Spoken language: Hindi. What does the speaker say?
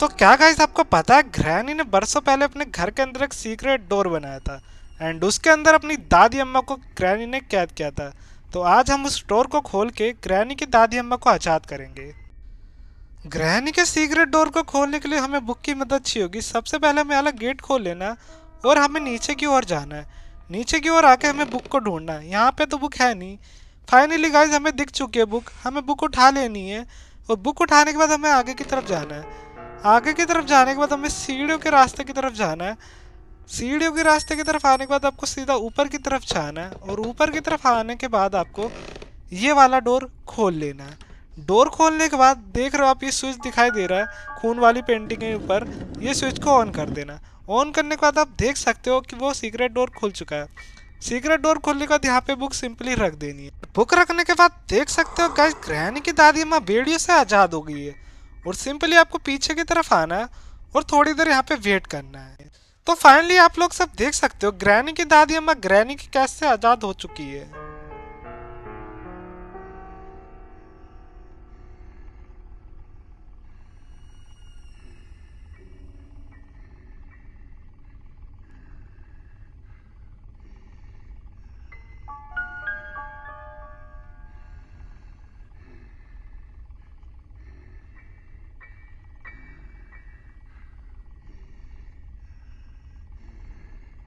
तो क्या गाइस आपको पता है ग्रैनी ने बरसों पहले अपने घर के अंदर एक सीक्रेट डोर बनाया था एंड उसके अंदर अपनी दादी अम्मा को ग्रैनी ने कैद किया था। तो आज हम उस डोर को खोल के ग्रैनी की दादी अम्मा को आज़ाद करेंगे। ग्रहणी के सीक्रेट डोर को खोलने के लिए हमें बुक की मदद चाहिए होगी। सबसे पहले हमें अलग गेट खोल लेना, और हमें नीचे की ओर जाना है। नीचे की ओर आके हमें बुक को ढूंढना है। यहाँ पे तो बुक है नहीं। फाइनली गाइज़ हमें दिख चुकी है बुक हमें बुक उठा लेनी है, और बुक उठाने के बाद हमें आगे की तरफ़ जाना है। आगे की तरफ़ जाने के बाद हमें सीढ़ियों के रास्ते की तरफ़ जाना है। सीढ़ियों के रास्ते की तरफ़ आने के बाद आपको सीधा ऊपर की तरफ़ जाना है और ऊपर की तरफ़ आने के बाद आपको ये वाला डोर खोल लेना है। डोर खोलने के बाद देख रहे हो आप ये स्विच दिखाई दे रहा है, खून वाली पेंटिंग के ऊपर, ये स्विच को ऑन कर देना ऑन करने के बाद आप देख सकते हो कि वो सीक्रेट डोर खुल चुका है। सीक्रेट डोर खोलने के बाद यहाँ पे बुक सिंपली रख देनी है। बुक रखने के बाद देख सकते हो, गाइस, ग्रहणी की दादी माँ बेड़ियों से आज़ाद हो गई है। और सिंपली आपको पीछे की तरफ़ आना है और थोड़ी देर यहाँ पे वेट करना है। तो फाइनली आप लोग सब देख सकते हो, ग्रैनी की दादी अम्मा ग्रैनी की कैसे आज़ाद हो चुकी है।